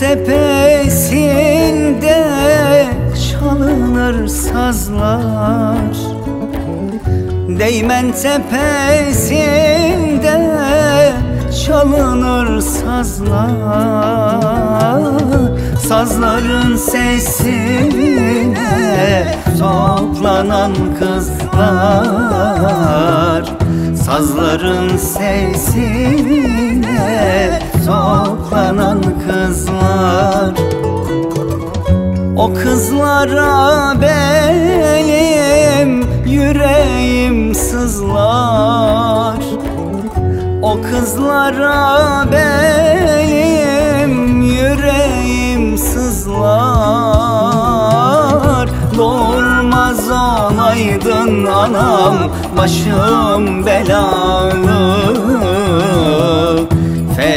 Tepesinde çalınır sazlar. Değmen tepesinde çalınır sazlar. Sazların sesine toplanan kızlar. Sazların sesine toplanan kızlar. O kızlara benim yüreğim sızlar. O kızlara benim yüreğim sızlar. Doğurmaz olaydın anam başım belalı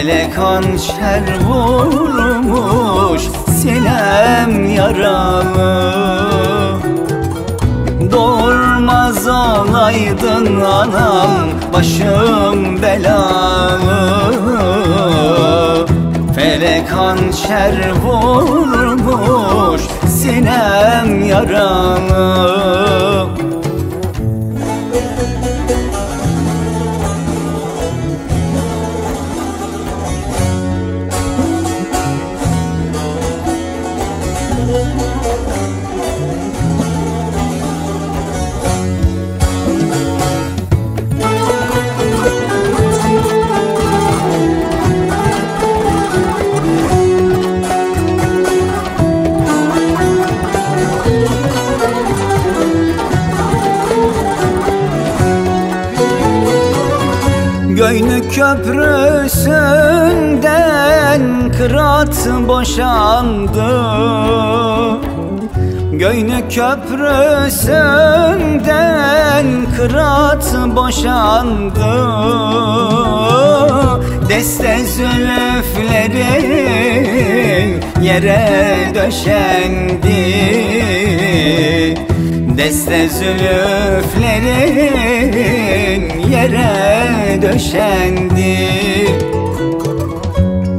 Felek hançer vurmuş sinem yaralı. Doğurmaz olaydın anam başım belalı. Felek hançer vurmuş sinem yaralı Thank you. Göynük köprüsünden kırat boşandı. Göynük köprüsünden kırat boşandı. Deste zülüflerin yere döşendi. Deste zülüflerin yere döşendi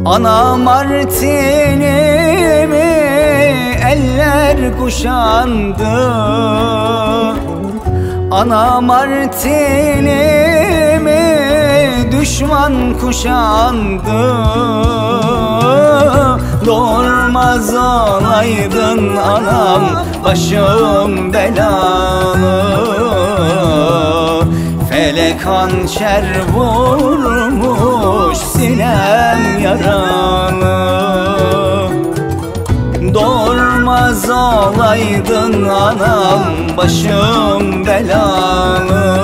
Ana martinimi eller kuşandı? Ana martinimi düşman kuşandı? Doğurmaz olaydın anam başım belalı Felek hançer vurmuş sinem yaralı Doğurmaz olaydın anam başım belalı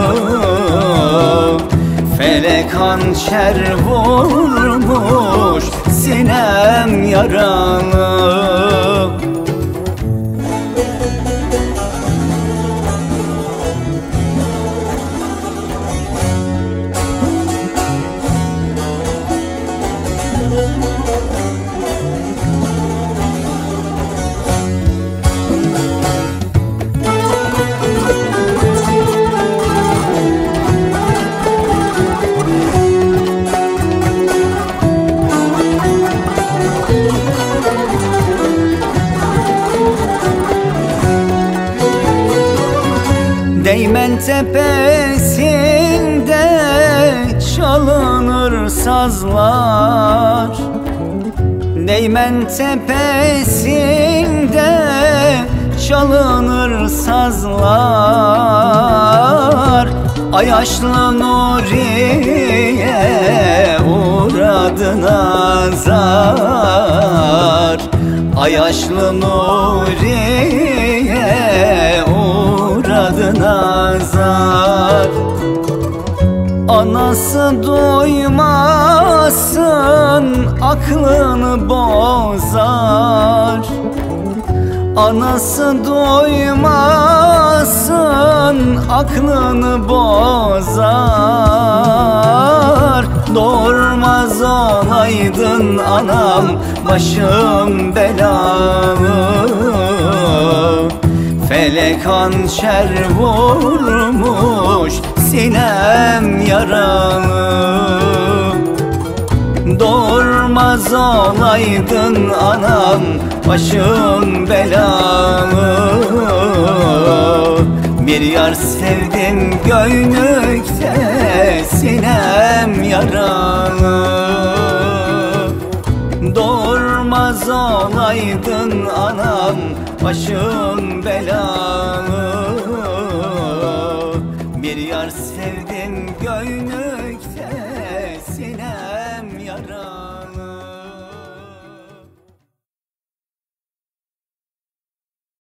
Felek hançer vurmuş sinem yaralı Değmen tepesinde çalınır sazlar. Değmen tepesinde çalınır sazlar. Ayaşlı Nuriye uğradı nazar Ayaşlı Nuriye uğradı nazar Anası duymasın aklını bozar. Anası duymasın aklını bozar. Doğurmaz olaydın anam başım belalı Felek hançer vurmuş sinem yaralı. Doğurmaz olaydın anam Başım belalı. Bir yar sevdim göynükte Sinem yaralı. Doğurmaz olaydın anam Başım belalı. Bir yar sevdim göynükte